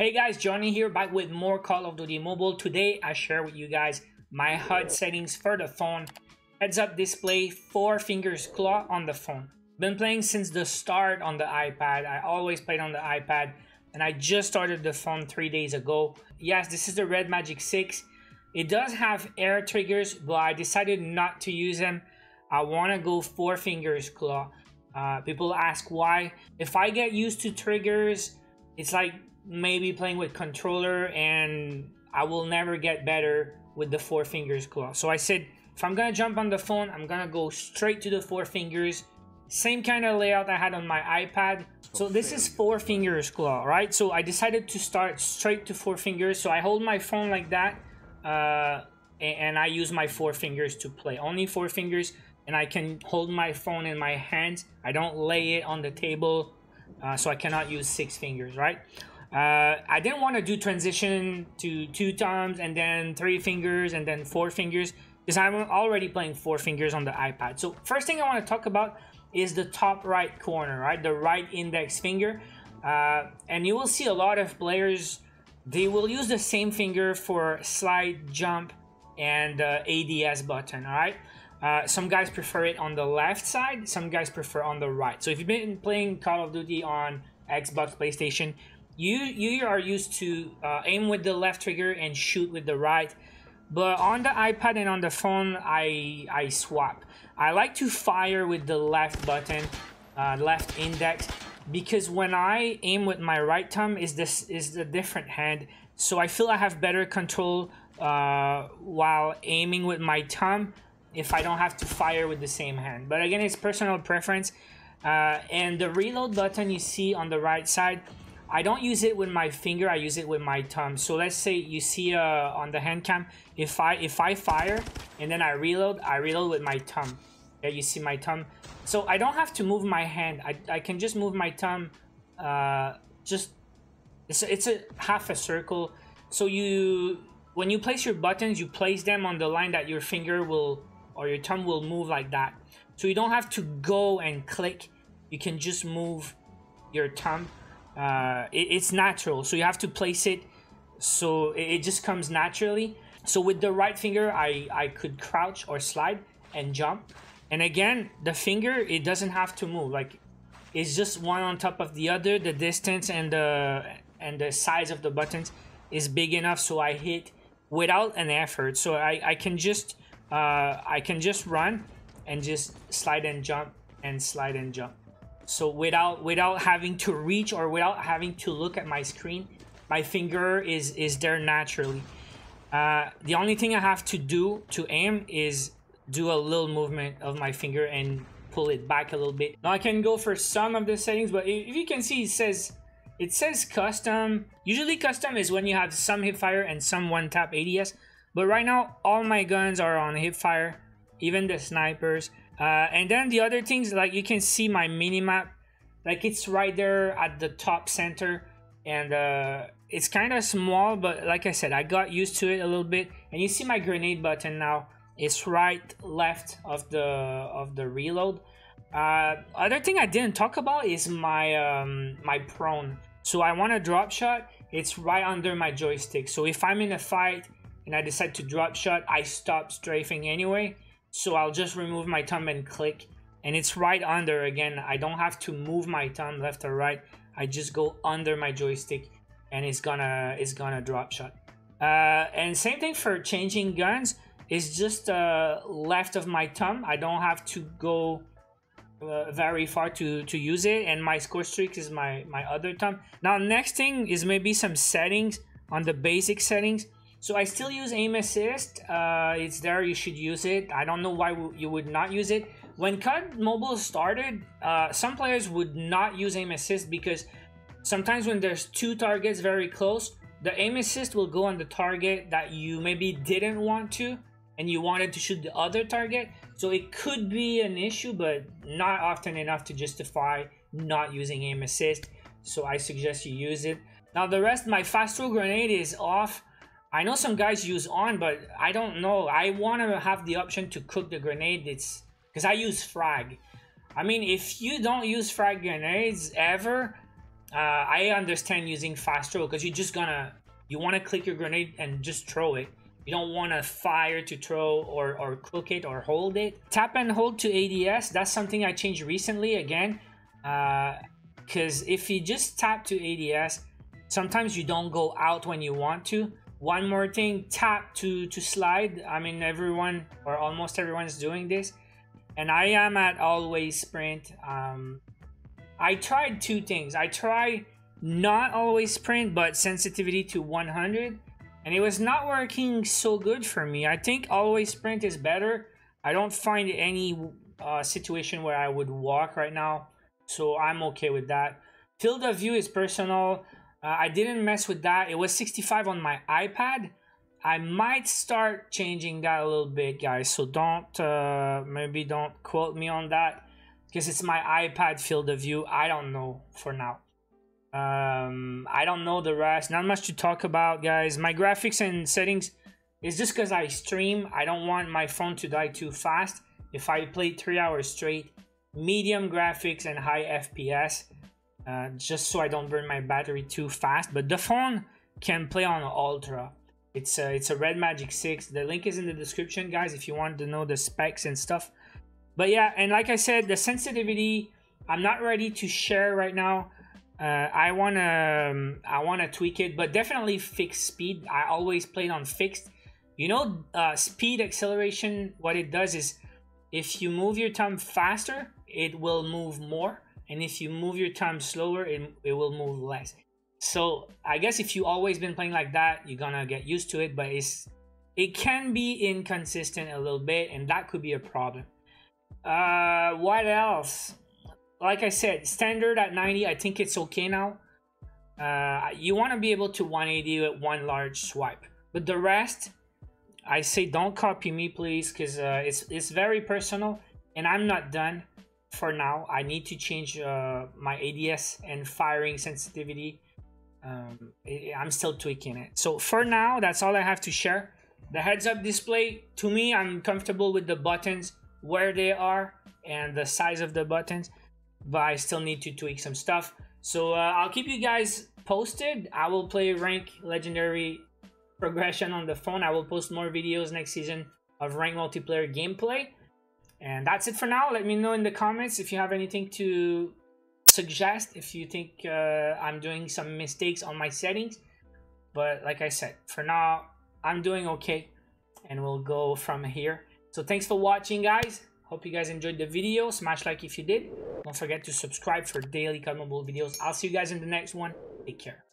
Hey guys, Johnny here back with more Call of Duty Mobile. Today I share with you guys my HUD settings for the phone. Heads up display, four fingers claw on the phone. Been playing since the start on the iPad. I always played on the iPad and I just started the phone three days ago. Yes, this is the Red Magic 6. It does have air triggers, but I decided not to use them. I want to go four fingers claw. Uh, people ask why. If I get used to triggers, it's like maybe playing with controller and I will never get better with the four fingers claw. So I said, if I'm gonna jump on the phone, I'm gonna go straight to the four fingers. Same kind of layout I had on my iPad. So this is four fingers claw, right? So I decided to start straight to four fingers. So I hold my phone like that uh, and I use my four fingers to play. Only four fingers and I can hold my phone in my hands. I don't lay it on the table uh, so I cannot use six fingers, right? Uh, I didn't want to do transition to two thumbs and then three fingers and then four fingers because I'm already playing four fingers on the iPad. So first thing I want to talk about is the top right corner, right? The right index finger. Uh, and you will see a lot of players, they will use the same finger for slide, jump, and uh, ADS button, all right? Uh, some guys prefer it on the left side, some guys prefer on the right. So if you've been playing Call of Duty on Xbox, PlayStation, you you are used to uh, aim with the left trigger and shoot with the right. But on the ipad and on the phone i i swap. I like to fire with the left button uh, left index because when i aim with my right thumb is this is a different hand. So i feel i have better control uh, while aiming with my thumb if i don't have to fire with the same hand. But again it's personal preference. Uh, and the reload button you see on the right side I don't use it with my finger. I use it with my thumb. So let's say you see uh, on the hand cam, if I if I fire and then I reload, I reload with my thumb. Yeah, you see my thumb. So I don't have to move my hand. I, I can just move my thumb. Uh, just it's a, it's a half a circle. So you when you place your buttons, you place them on the line that your finger will or your thumb will move like that. So you don't have to go and click. You can just move your thumb uh, it, it's natural so you have to place it so it, it, just comes naturally. So with the right finger I, I could crouch or slide and jump. And again the finger it doesn't have to move. Like it's just one on top of the other. The distance and the and the size of the buttons is big enough so I hit without an effort. So I, I can just uh, I can just run and just slide and jump and slide and jump so without without having to reach or without having to look at my screen my finger is is there naturally. Uh, the only thing I have to do to aim is do a little movement of my finger and pull it back a little bit. Now I can go for some of the settings but if you can see it says it says custom. Usually custom is when you have some hipfire and some one tap ADS but right now all my guns are on hipfire even the snipers uh, and then the other things, like you can see my mini map, like it's right there at the top center. And uh, it's kind of small, but like I said, I got used to it a little bit. And you see my grenade button now. It's right left of the of the reload. Uh, other thing I didn't talk about is my um, my prone. So I want a drop shot. It's right under my joystick. So if I'm in a fight and I decide to drop shot, I stop strafing anyway. So I'll just remove my thumb and click and it's right under again. I don't have to move my thumb left or right. I just go under my joystick and it's gonna it's gonna drop shot. Uh, and same thing for changing guns. It's just uh, left of my thumb. I don't have to go uh, very far to to use it and my score streak is my my other thumb now next thing is maybe some settings on the basic settings so I still use aim assist. Uh, it's there, you should use it. I don't know why you would not use it. When COD Mobile started, uh, some players would not use aim assist because sometimes when there's two targets very close, the aim assist will go on the target that you maybe didn't want to and you wanted to shoot the other target. So it could be an issue, but not often enough to justify not using aim assist. So I suggest you use it. Now the rest, my fast throw grenade is off. I know some guys use on, but I don't know. I want to have the option to cook the grenade. It's because I use frag. I mean, if you don't use frag grenades ever, uh, I understand using fast throw because you're just gonna you want to click your grenade and just throw it. You don't want to fire to throw or, or cook it or hold it. Tap and hold to ADS, that's something I changed recently again. Because uh, if you just tap to ADS, sometimes you don't go out when you want to. One more thing, tap to, to slide. I mean, everyone or almost everyone is doing this. And I am at always sprint. Um, I tried two things. I tried not always sprint, but sensitivity to 100. And it was not working so good for me. I think always sprint is better. I don't find any uh, situation where I would walk right now. So I'm okay with that. Field of view is personal. Uh, I didn't mess with that. It was 65 on my iPad. I might start changing that a little bit, guys. So don't, uh, maybe don't quote me on that because it's my iPad field of view. I don't know for now. Um, I don't know the rest. Not much to talk about, guys. My graphics and settings is just because I stream. I don't want my phone to die too fast. If I play three hours straight, medium graphics and high FPS. Uh, just so I don't burn my battery too fast. But the phone can play on Ultra. It's a, it's a Red Magic 6. The link is in the description, guys, if you want to know the specs and stuff. But yeah, and like I said, the sensitivity, I'm not ready to share right now. Uh, I wanna um, I wanna tweak it, but definitely fixed speed. I always played on fixed. You know, uh, speed acceleration. What it does is, if you move your thumb faster, it will move more and if you move your thumb slower it, it will move less. So i guess if you always been playing like that you're gonna get used to it but it's it can be inconsistent a little bit and that could be a problem. Uh what else? Like i said standard at 90 i think it's okay now. Uh you want to be able to 180 with one large swipe. But the rest i say don't copy me please because uh, it's it's very personal and i'm not done for now. I need to change uh, my ADS and firing sensitivity. Um, I'm still tweaking it. So for now, that's all I have to share. The heads-up display, to me, I'm comfortable with the buttons, where they are, and the size of the buttons. But I still need to tweak some stuff. So uh, I'll keep you guys posted. I will play rank legendary progression on the phone. I will post more videos next season of rank multiplayer gameplay. And that's it for now. Let me know in the comments if you have anything to suggest, if you think uh, I'm doing some mistakes on my settings. But like I said, for now, I'm doing okay. And we'll go from here. So thanks for watching, guys. Hope you guys enjoyed the video. Smash like if you did. Don't forget to subscribe for daily Mobile videos. I'll see you guys in the next one. Take care.